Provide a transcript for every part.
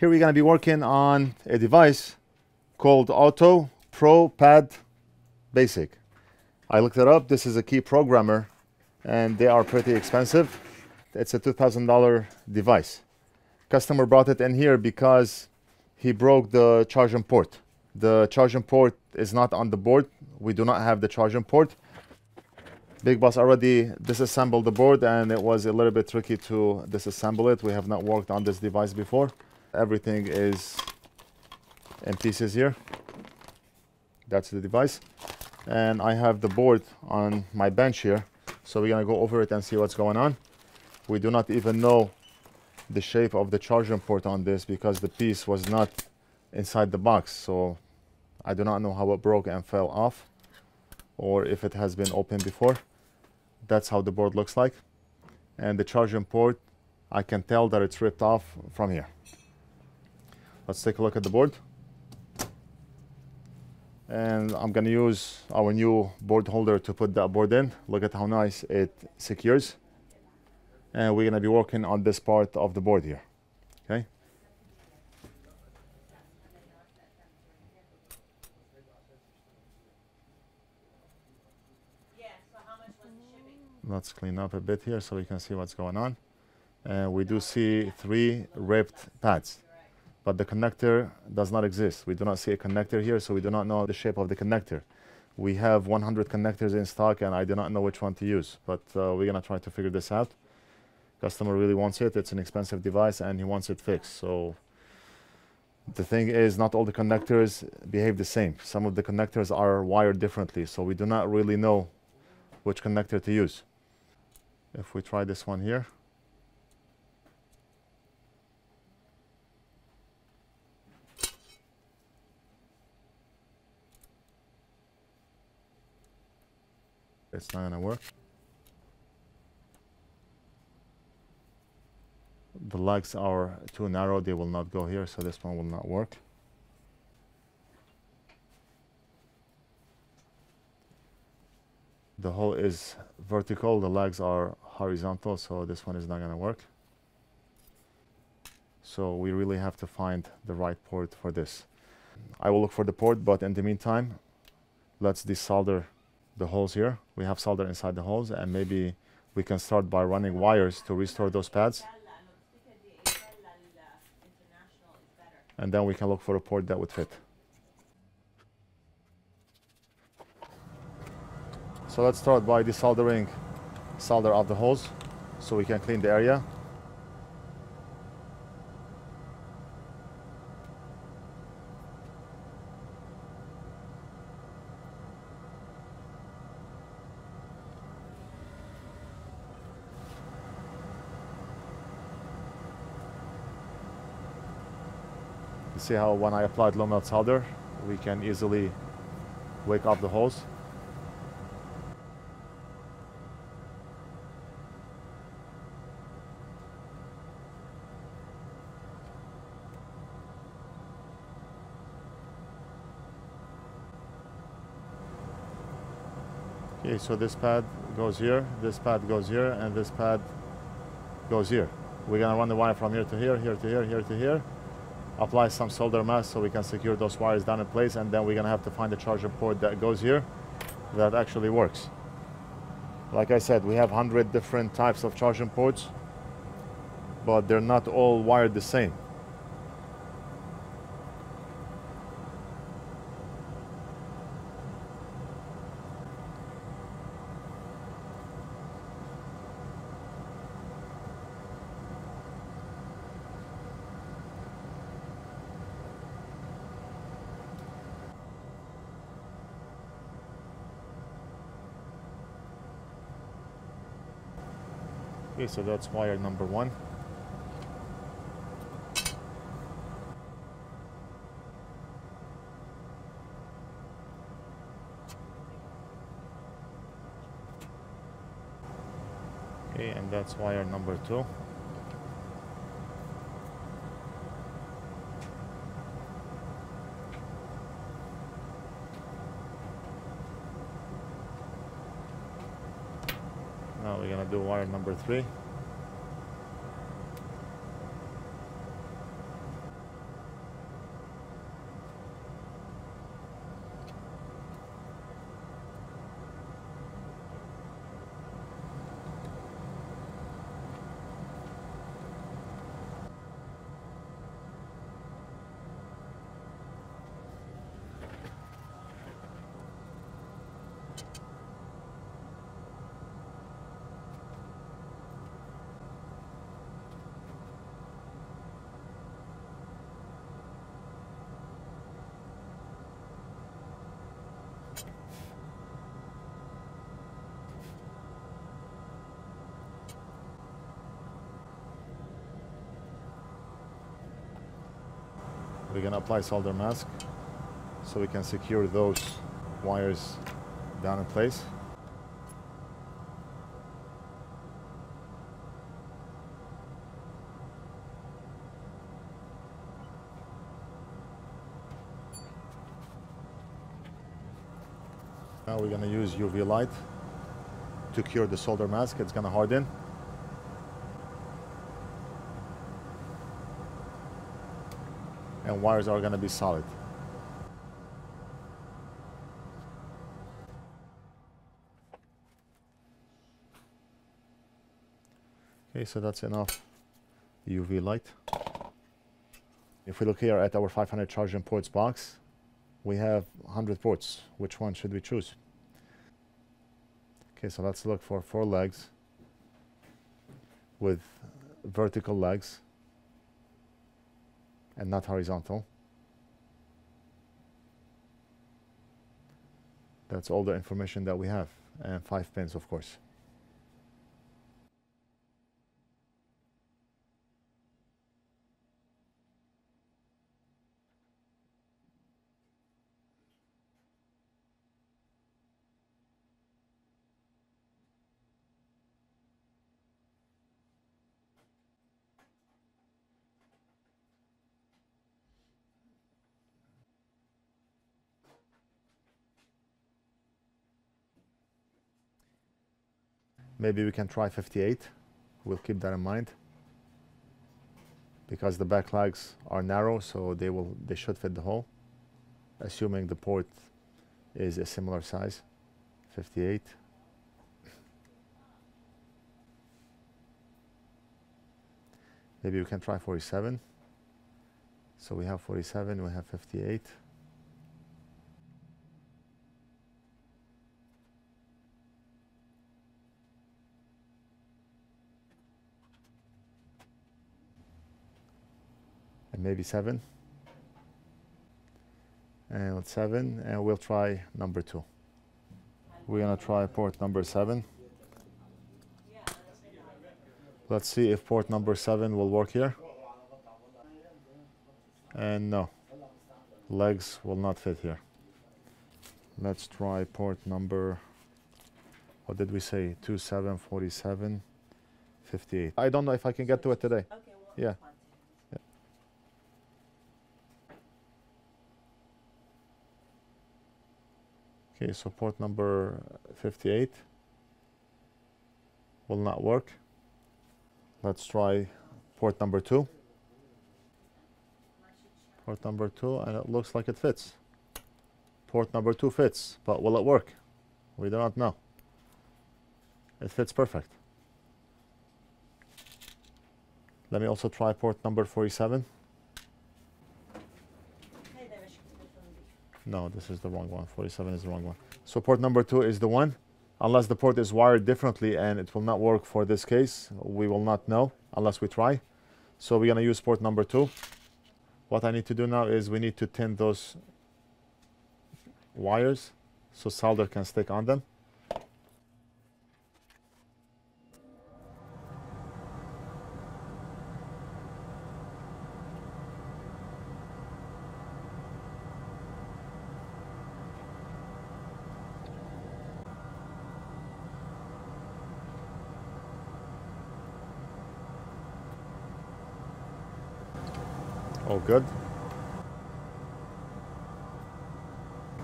Here we're going to be working on a device called Auto Pro Pad Basic. I looked it up. This is a key programmer and they are pretty expensive. It's a $2,000 device. Customer brought it in here because he broke the charging port. The charging port is not on the board. We do not have the charging port. Big Boss already disassembled the board and it was a little bit tricky to disassemble it. We have not worked on this device before. Everything is in pieces here. That's the device. And I have the board on my bench here. So we're gonna go over it and see what's going on. We do not even know the shape of the charging port on this because the piece was not inside the box. So I do not know how it broke and fell off or if it has been opened before. That's how the board looks like. And the charging port, I can tell that it's ripped off from here. Let's take a look at the board. And I'm gonna use our new board holder to put that board in. Look at how nice it secures. And we're gonna be working on this part of the board here, okay? Let's clean up a bit here so we can see what's going on. And we do see three ripped pads but the connector does not exist. We do not see a connector here, so we do not know the shape of the connector. We have 100 connectors in stock, and I do not know which one to use, but uh, we're gonna try to figure this out. Customer really wants it. It's an expensive device, and he wants it fixed. So the thing is, not all the connectors behave the same. Some of the connectors are wired differently, so we do not really know which connector to use. If we try this one here, it's not gonna work. The legs are too narrow, they will not go here, so this one will not work. The hole is vertical, the legs are horizontal, so this one is not gonna work. So we really have to find the right port for this. I will look for the port, but in the meantime, let's desolder the holes here. We have solder inside the holes and maybe we can start by running wires to restore those pads. And then we can look for a port that would fit. So let's start by desoldering solder of the holes so we can clean the area. See how when I applied low melt solder, we can easily wake up the holes. Okay, so this pad goes here, this pad goes here, and this pad goes here. We're gonna run the wire from here to here, here to here, here to here, apply some solder mask so we can secure those wires down in place and then we're gonna have to find a charger port that goes here that actually works. Like I said, we have 100 different types of charging ports, but they're not all wired the same. Okay, so that's wire number one. Okay, and that's wire number two. Do wire number three. We're gonna apply solder mask so we can secure those wires down in place. Now we're gonna use UV light to cure the solder mask. It's gonna harden. And wires are gonna be solid. Okay, so that's enough UV light. If we look here at our 500 charging ports box, we have 100 ports. Which one should we choose? Okay, so let's look for four legs with vertical legs and not horizontal. That's all the information that we have and five pins of course. Maybe we can try 58. We'll keep that in mind. Because the back legs are narrow, so they will they should fit the hole. Assuming the port is a similar size. 58. Maybe we can try 47. So we have 47, we have 58. And maybe seven. And seven and we'll try number two. We're gonna try port number seven. Let's see if port number seven will work here. And no legs will not fit here. Let's try port number what did we say? 2747 58 I don't know if I can get to it today. Okay, well, Yeah. Okay, so port number 58 will not work. Let's try port number 2. Port number 2, and it looks like it fits. Port number 2 fits, but will it work? We do not know. It fits perfect. Let me also try port number 47. Hey there, Ashik, this one will be- No, this is the wrong one. 47 is the wrong one. So port number two is the one. Unless the port is wired differently and it will not work for this case, we will not know unless we try. So we're gonna use port number two. What I need to do now is we need to tin those wires so solder can stick on them. All good.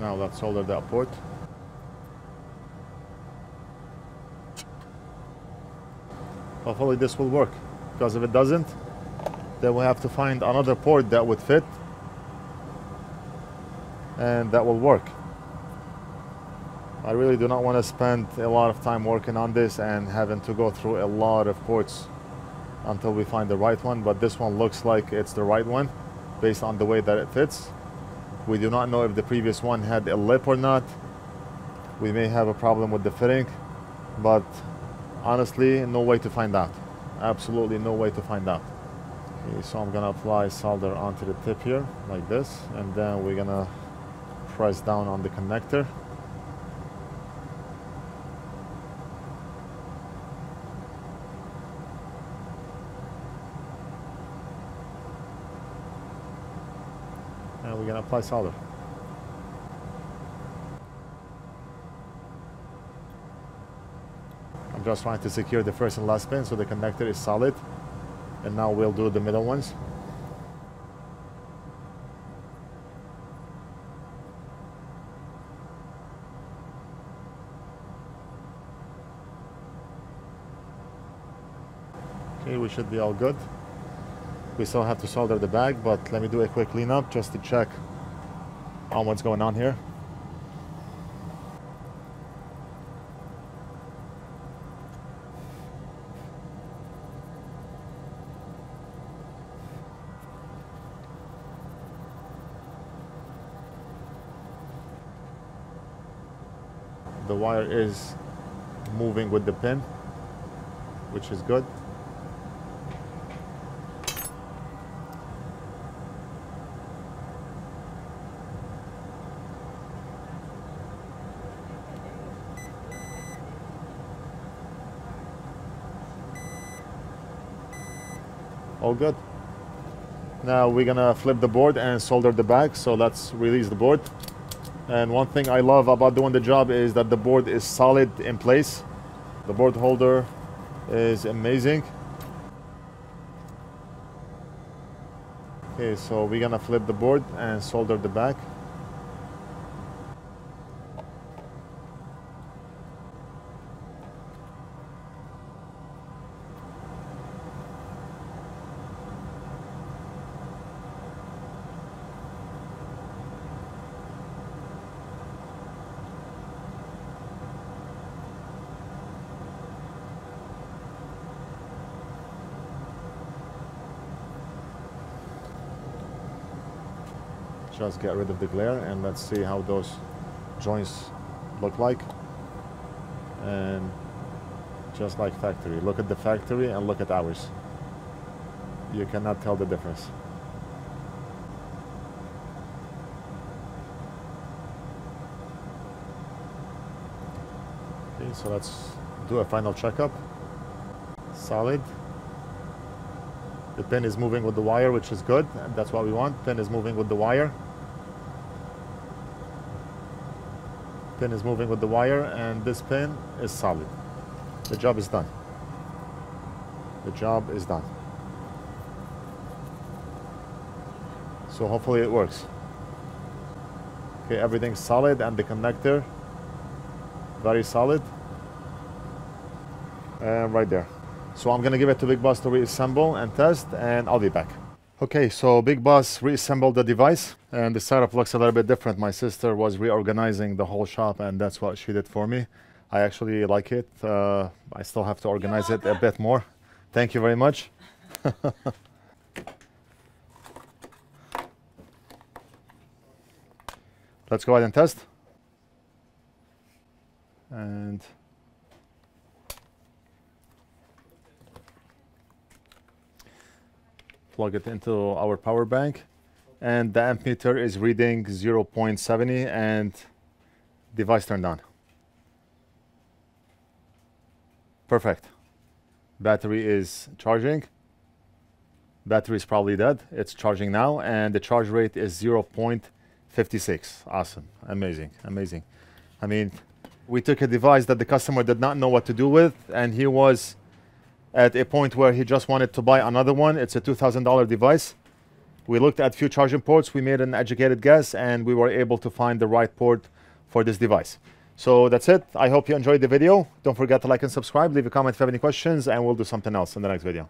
Now let's solder that port. Hopefully this will work. Because if it doesn't, then we have to find another port that would fit. And that will work. I really do not want to spend a lot of time working on this and having to go through a lot of ports until we find the right one, but this one looks like it's the right one based on the way that it fits. We do not know if the previous one had a lip or not. We may have a problem with the fitting, but honestly, no way to find out. Absolutely no way to find out. Okay, so I'm gonna apply solder onto the tip here, like this, and then we're gonna press down on the connector. Apply solder. I'm just trying to secure the first and last pin so the connector is solid. And now we'll do the middle ones. Okay, we should be all good. We still have to solder the bag, but let me do a quick cleanup just to check on what's going on here. The wire is moving with the pin, which is good. All good. Now we're gonna flip the board and solder the back, so let's release the board. And one thing I love about doing the job is that the board is solid in place. The board holder is amazing. Okay, so we're gonna flip the board and solder the back. Just get rid of the glare and let's see how those joints look like. And just like factory look at the factory and look at ours. You cannot tell the difference. Okay so let's do a final checkup. Solid. The pin is moving with the wire which is good. That's what we want. Pin is moving with the wire pin is moving with the wire and this pin is solid. The job is done. The job is done. So hopefully it works. Okay, everything's solid and the connector very solid. And right there. So I'm gonna give it to Big Boss to reassemble and test and I'll be back. Okay, so Big Boss reassembled the device and the setup looks a little bit different. My sister was reorganizing the whole shop and that's what she did for me. I actually like it. Uh, I still have to organize it a bit more. Thank you very much. Let's go ahead and test. And plug it into our power bank and the ammeter is reading 0.70 and device turned on. Perfect. Battery is charging. Battery is probably dead. It's charging now and the charge rate is 0.56. Awesome. Amazing. Amazing. I mean, we took a device that the customer did not know what to do with and he was at a point where he just wanted to buy another one. It's a $2,000 device. We looked at few charging ports, we made an educated guess, and we were able to find the right port for this device. So that's it. I hope you enjoyed the video. Don't forget to like and subscribe, leave a comment if you have any questions, and we'll do something else in the next video.